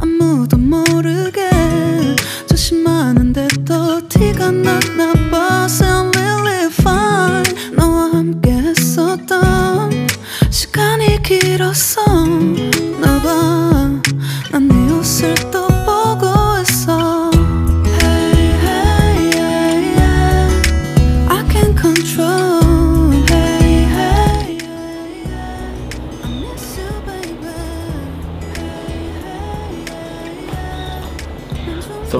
아무도 모르게 조심하는데 또 티가 났나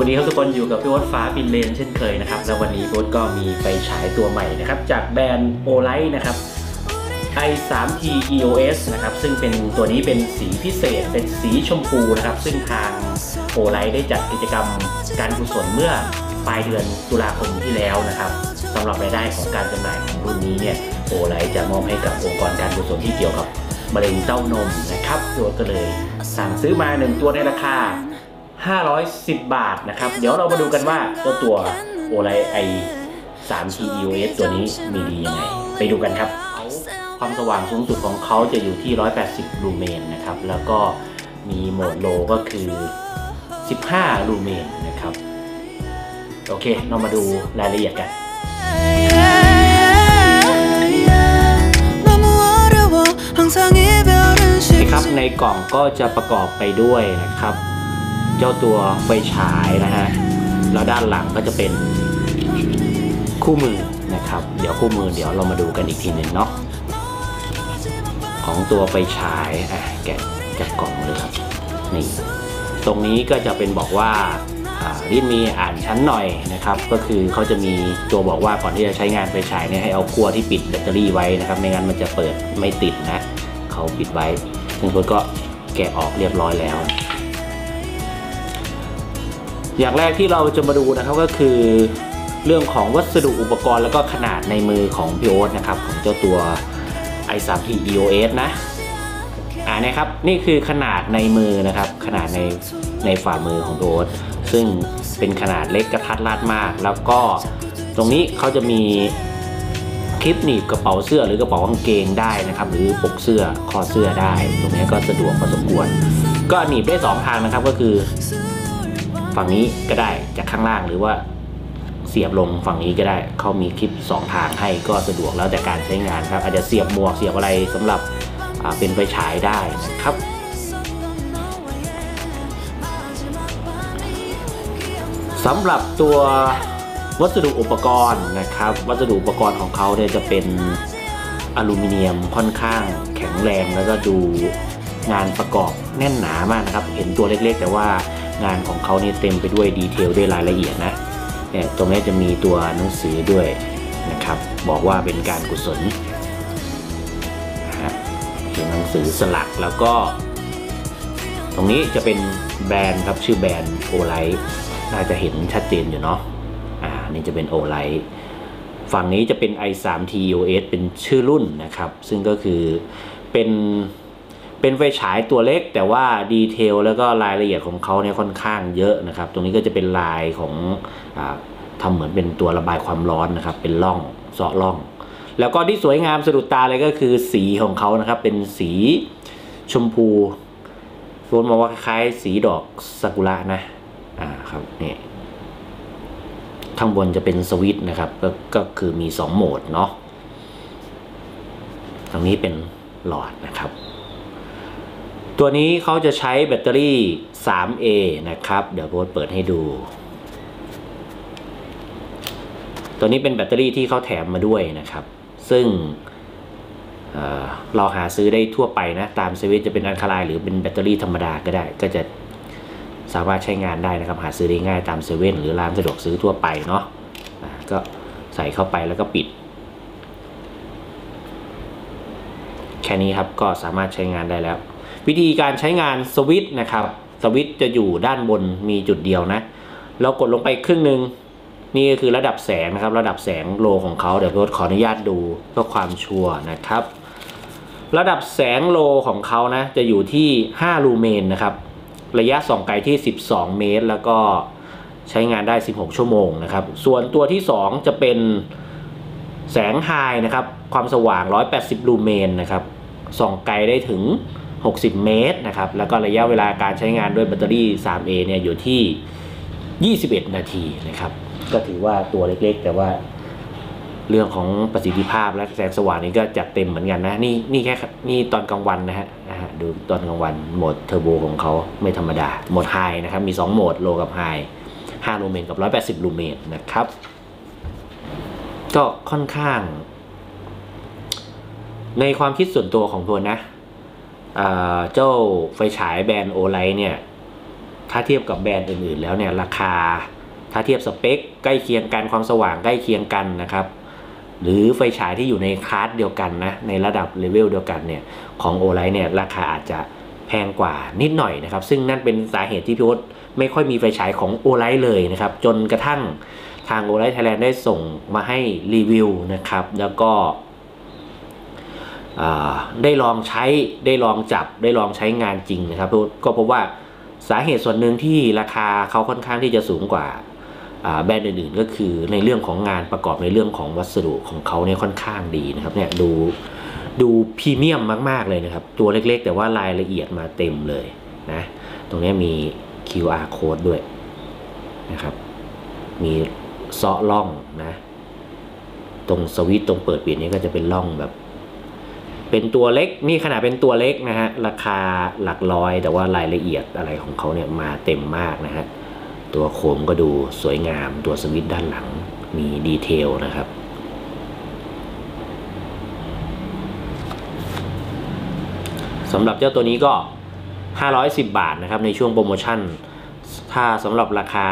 วัสดีครับทุกคนอยู่กับพี่โอ๊ตฝาปิดเลนส์เช่นเคยนะครับ แล้ววันนี้พี่โอ๊ตก็มีไฟฉายตัวใหม่นะครับ จากแบรนด์ Olight นะครับ i3t EOS นะครับ ซึ่งเป็นตัวนี้เป็นสีพิเศษเป็นสีชมพูนะครับ ซึ่งทาง Olight ได้จัดกิจกรรมการกุศลเมื่อปลายเดือนตุลาคมที่แล้วนะครับสำหรับรายได้ของการจำหน่ายของรุ่นนี้เนี่ย Olight จะมอบให้กับองค์กรการกุศลที่เกี่ยวกับมะเร็งเต้านมนะครับพี่โอ๊ตก็เลยสั่งซื้อมาหนึ่งตัวในราคา 510 บาทนะครับ เดี๋ยวเรามาดูกันว่าเตัวตัวโอไลไอ3 TEOS ตัวนี้มีดียังไง ไปดูกันครับ ความสว่างสูงสุดของเขาจะอยู่ที่ 180 ลูเมนนะครับ แล้วก็มีโหมดโลก็คือ 15 ลูเมนนะครับ โอเค เรามาดูรายละเอียดกันนี่ครับในกล่องก็จะประกอบไปด้วยนะครับ เจ้าตัวไฟฉายนะฮะแล้วด้านหลังก็จะเป็นคู่มือนะครับ เดี๋ยวคู่มือเดี๋ยวเรามาดูกันอีกทีหนึ่งเนาะของตัวไฟฉายอะแกะแกะกล่องเลยครับนี่ตรงนี้ก็จะเป็นบอกว่ารีดมีอ่านชั้นหน่อยนะครับ ก็คือเขาจะมีตัวบอกว่าก่อนที่จะใช้งานไฟฉายเนี่ยให้เอาขั้วที่ปิดแบตเตอรี่ไว้นะครับ ไม่งั้นมันจะเปิดไม่ติดนะเขาปิดไว้ซึ่งรถก็แกะออกเรียบร้อยแล้ว อย่างแรกที่เราจะมาดูนะครับก็คือเรื่องของวัสดุอุปกรณ์แล้วก็ขนาดในมือของพี่โอ๊ตนะครับของเจ้าตัว i3t EOS นะอ่านะครับนี่คือขนาดในมือนะครับขนาดในในฝ่ามือของพี่โอ๊ตซึ่งเป็นขนาดเล็กกระทัดรัดมาก แล้วก็ตรงนี้เขาจะมีคลิปหนีบกระเป๋าเสื้อหรือกระเป๋ากางเกงได้นะครับ หรือปกเสื้อคอเสื้อได้ ตรงนี้ก็สะดวกพอสมควร ก็หนีบได้สองทางนะครับก็คือ ฝั่งนี้ก็ได้จากข้างล่างหรือว่าเสียบลงฝั่งนี้ก็ได้ เขามีคลิป 2 ทางให้ก็สะดวกแล้วแต่การใช้งานครับ อาจจะเสียบหมวกเสียบอะไรสำหรับเป็นไฟฉายได้นะครับสำหรับตัววัสดุอุปกรณ์นะครับ วัสดุอุปกรณ์ของเขาเนี่ยจะเป็นอลูมิเนียมค่อนข้างแข็งแรงแล้วก็ดูงานประกอบแน่นหนามากนะครับ เห็นตัวเล็กๆ แต่ว่า งานของเขาเนี่เต็มไปด้วยดีเทลด้วยรายละเอียดนะเนี่ยตรงนี้จะมีตัวหนังสือด้วยนะครับ บอกว่าเป็นการกุศลนะฮะเป็นหนังสือสลักแล้วก็ ตรงนี้จะเป็นแบรนด์ครับชื่อแบรนด์ Olight น่าจะเห็นชัดเจนอยู่เนาะอ่านี่จะเป็น Olight ฝั่งนี้จะเป็น i3t EOS เป็นชื่อรุ่นนะครับ ซึ่งก็คือเป็น เป็นไฟฉายตัวเล็ก แต่ว่า detail แล้วก็รายละเอียดของเขาเนี่ยค่อนข้างเยอะนะครับ ตรงนี้ก็จะเป็นลายของอทำเหมือนเป็นตัวระบายความร้อนนะครับ เป็นร่องเซาะร่อง แล้วก็ที่สวยงามสะดุดตาเลยก็คือสีของเขานะครับ เป็นสีชมพูรวมมาว่าคล้ายสีดอกซากุระนะ อ่าครับนี่ข้างบนจะเป็นสวิตช์นะครับก็ก็คือมี 2 โหมดเนาะตรงนี้เป็นหลอดนะครับ ตัวนี้เขาจะใช้แบตเตอรี่ 3A นะครับ เดี๋ยวโบทเปิดให้ดู ตัวนี้เป็นแบตเตอรี่ที่เขาแถมมาด้วยนะครับ ซึ่งเอ่อเราหาซื้อได้ทั่วไปนะ ตามเซเว่นจะเป็นอัลคาไลน์หรือเป็นแบตเตอรี่ธรรมดาก็ได้ ก็จะสามารถใช้งานได้นะครับ หาซื้อได้ง่ายตามเซเว่นหรือร้านสะดวกซื้อทั่วไปเนาะก็ใส่เข้าไปแล้วก็ปิดแค่นี้ครับก็สามารถใช้งานได้แล้ว วิธีการใช้งานสวิตช์นะครับสวิตช์จะอยู่ด้านบนมีจุดเดียวนะ เรากดลงไปครึ่งหนึ่งนี่ก็คือระดับแสงนะครับ ระดับแสงโลของเขาเดี๋ยวพี่ขออนุญาตดูเพื่อความชัวร์นะครับ ระดับแสงโลของเขานะจะอยู่ที่ 5 ลูเมนนะครับ ระยะส่องไกลที่ 12 เมตร แล้วก็ใช้งานได้ 16 ชั่วโมงนะครับ ส่วนตัวที่ 2 จะเป็นแสงไฮนะครับ ความสว่าง 180 ลูเมนนะครับส่องไกลได้ถึง 60 เมตรนะครับ แล้วก็ระยะเวลาการใช้งานด้วยแบตเตอรี่ 3A เนี่ยอยู่ที่ 21 นาทีนะครับ ก็ถือว่าตัวเล็กๆ แต่ว่าเรื่องของประสิทธิภาพและแสงสว่างนี่ก็จัดเต็มเหมือนกันนะ นี่นี่แค่นี่ตอนกลางวันนะฮะนะฮะดูตอนกลางวันโหมดเทอร์โบของเขาไม่ธรรมดา โหมด high นะครับ มี 2 โหมด low กับ high 5ลูเมนกับ 180 ลูเมนนะครับ ก็ค่อนข้าง ในความคิดส่วนตัวของตัวนะ เจ้าไฟฉายแบรนด์ Olight เนี่ย ถ้าเทียบกับแบรนด์อื่นๆ แล้วเนี่ยราคา ถ้าเทียบสเปค ใกล้เคียงกันความสว่างใกล้เคียงกันนะครับ หรือไฟฉายที่อยู่ในคลาสเดียวกันนะในระดับเลเวลเดียวกันเนี่ยของ Olight เนี่ยราคาอาจจะแพงกว่านิดหน่อยนะครับ ซึ่งนั่นเป็นสาเหตุที่พี่โอ๊ตไม่ค่อยมีไฟฉายของ Olight เลยนะครับ จนกระทั่งทาง Olight Thailand ได้ส่งมาให้รีวิวนะครับ แล้วก็ ได้ลองใช้ได้ลองจับได้ลองใช้งานจริงนะครับ ก็พบว่าสาเหตุส่วนหนึ่งที่ราคาเขาค่อนข้างที่จะสูงกว่าแบรนด์อื่นๆ ก็คือในเรื่องของงานประกอบในเรื่องของวัสดุของเขาเนี่ยค่อนข้างดีนะครับเนี่ยดูดูพรีเมียมมาก ๆ เลยนะครับ ตัวเล็กๆ แต่ว่ารายละเอียดมาเต็มเลยนะ ตรงนี้มี QR code ด้วยนะครับ มีเซาะล่องนะ ตรงสวิตช์ตรงเปิดปิดนี้ก็จะเป็นร่องแบบ เป็นตัวเล็กนี่ขนาดเป็นตัวเล็กนะฮะราคาหลักร้อย แต่ว่ารายละเอียดอะไรของเขาเนี่ยมาเต็มมากนะฮะตัวโคมก็ดูสวยงามตัวสวิตช์ด้านหลังมี detail นะครับ สำหรับเจ้าตัวนี้ก็ 510 บาทนะครับในช่วงโปรโมชั่น ถ้าสำหรับราคา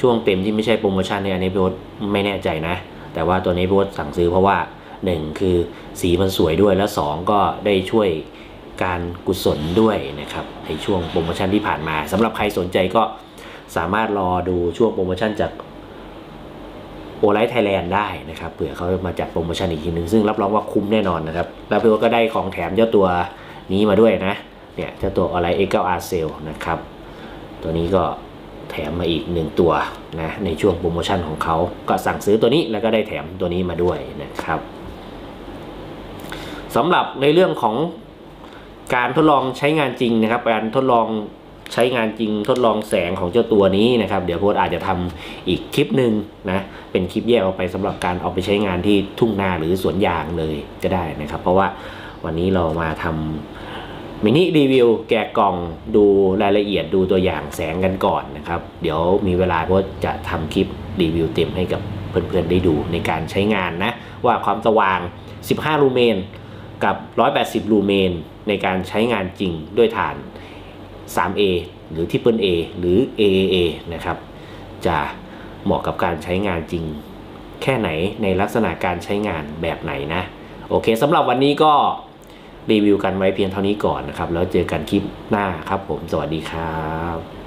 ช่วงเต็มที่ไม่ใช่โปรโมชั่นเนี่ยอันนี้พี่โอ๊ตไม่แน่ใจนะ แต่ว่าตัวนี้พี่โอ๊ตสั่งซื้อเพราะว่า 1 คือสีมันสวยด้วยแล้ว2ก็ได้ช่วยการกุศลด้วยนะครับในช่วงโปรโมชั่นที่ผ่านมาสำหรับใครสนใจก็สามารถรอดูช่วงโปรโมชั่นจาก Olight Thailand ได้นะครับเผื่อเขามาจัดโปรโมชั่นอีกทีหนึ่งซึ่งรับรองว่าคุ้มแน่นอนนะครับ แล้วพี่โอ๊ตก็ได้ของแถมเจ้าตัวนี้มาด้วยนะเนี่ยเจ้าตัวออไลน์ X9R Sale นะครับ ตัวนี้ก็แถมมาอีกหนึ่งตัวนะในช่วงโปรโมชั่นของเขาก็สั่งซื้อตัวนี้แล้วก็ได้แถมตัวนี้มาด้วยนะครับ สำหรับในเรื่องของการทดลองใช้งานจริงนะครับ การทดลองใช้งานจริงทดลองแสงของเจ้าตัวนี้นะครับ เดี๋ยวโพสต์อาจจะทำอีกคลิปหนึ่งนะเป็นคลิปแยกออกไปสำหรับการเอาไปใช้งานที่ทุ่งนาหรือสวนยางเลยก็ได้นะครับ เพราะว่าวันนี้เรามาทำมินิรีวิวแกะกล่องดูรายละเอียดดูตัวอย่างแสงกันก่อนนะครับ เดี๋ยวมีเวลาก็จะทำคลิปรีวิวเต็มให้กับเพื่อนๆได้ดูในการใช้งานนะว่าความสว่าง 15 ลูเมน กับ 180 ลูเมนในการใช้งานจริงด้วยฐาน 3A หรือ Triple A หรือ AAA นะครับ จะเหมาะกับการใช้งานจริง แค่ไหนในลักษณะการใช้งานแบบไหนนะ โอเคสำหรับวันนี้ก็รีวิวกันไว้เพียงเท่านี้ก่อนนะครับ แล้วเจอกันคลิปหน้าครับผม สวัสดีครับ